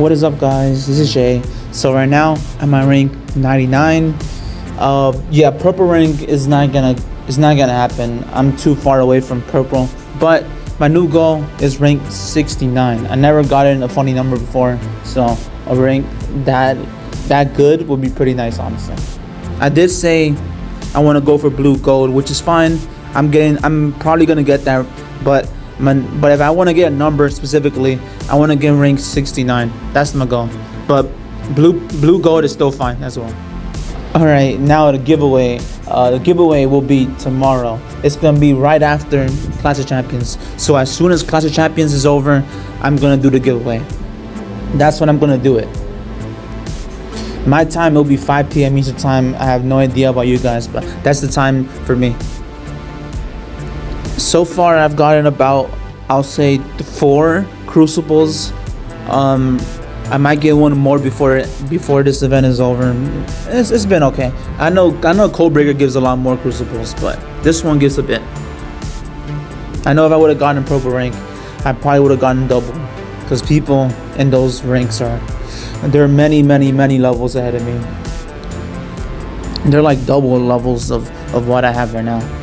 What is up guys, this is Jay. So right now I'm at rank 99. Uh, yeah, purple rank is not gonna is not gonna happen. I'm too far away from purple. But my new goal is rank 69. I never got in a funny number before, so a rank that that good would be pretty nice honestly. I did say I want to go for blue gold, which is fine. I'm getting I'm probably gonna get that, but but if I want to get a number specifically, I want to get rank 69. That's my goal. But blue blue gold is still fine as well. All right, now the giveaway. Uh, the giveaway will be tomorrow. It's gonna be right after Clash of Champions. So as soon as Clash of Champions is over, I'm gonna do the giveaway. That's when I'm gonna do it. My time will be 5 p.m. Eastern time. I have no idea about you guys, but that's the time for me so far I've gotten about I'll say four crucibles. Um, I might get one more before before this event is over. It's, it's been okay. I know I know Codebreaker gives a lot more crucibles, but this one gives a bit. I know if I would have gotten purple rank, I probably would have gotten double, because people in those ranks are there are many many many levels ahead of me. They're like double levels of of what I have right now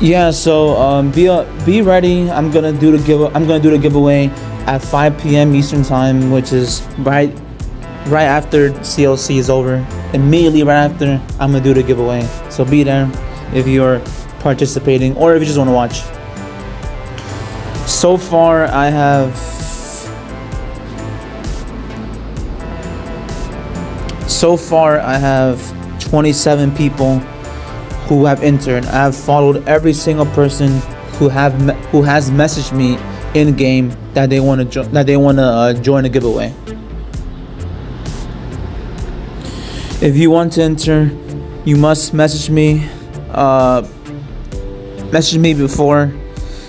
yeah so um, be uh, be ready. I'm gonna do the give i'm gonna do the giveaway at 5 p.m eastern time which is right right after clc is over. Immediately right after i'm gonna do the giveaway. So be there if you're participating or if you just want to watch. So far i have so far i have 27 people who have entered. I have followed every single person who have who has messaged me in game that they want to that they want to uh, join a giveaway. If you want to enter, you must message me. Uh, message me before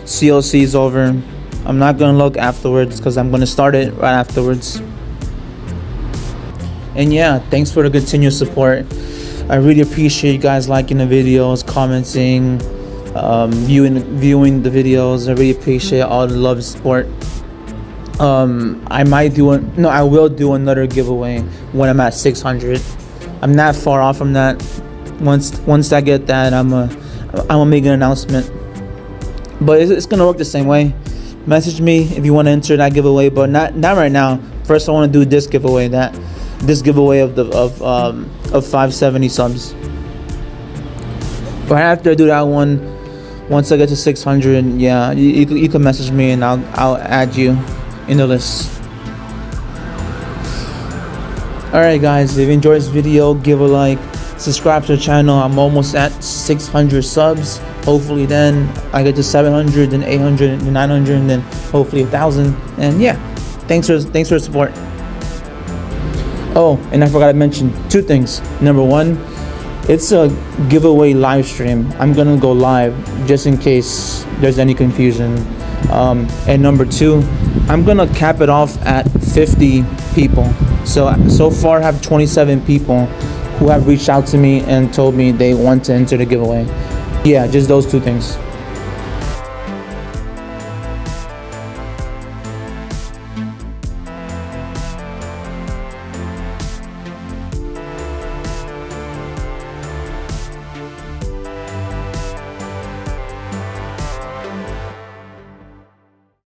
CLC is over. I'm not gonna look afterwards because I'm gonna start it right afterwards. And yeah, thanks for the continued support. I really appreciate you guys liking the videos, commenting, um, viewing viewing the videos. I really appreciate all the love and support. Um, I might do a, no, I will do another giveaway when I'm at 600. I'm not far off from that. Once once I get that, I'm a I'm gonna make an announcement. But it's, it's gonna work the same way. Message me if you want to enter that giveaway, but not not right now. First, I want to do this giveaway. That this giveaway of the of um, of 570 subs. But after I do that one, once I get to 600, yeah, you, you, can message me and I'll I'll add you in the list. Alright guys, if you enjoyed this video, give a like, subscribe to the channel. I'm almost at 600 subs. Hopefully then I get to 700, then 800, then 900, and then hopefully a thousand. And yeah, thanks for thanks for the support. Oh, and I forgot to mention two things. Number one, it's a giveaway live stream. I'm gonna go live just in case there's any confusion. Um, and number two, I'm gonna cap it off at 50 people. So so far, I have 27 people who have reached out to me and told me they want to enter the giveaway. Yeah, just those two things.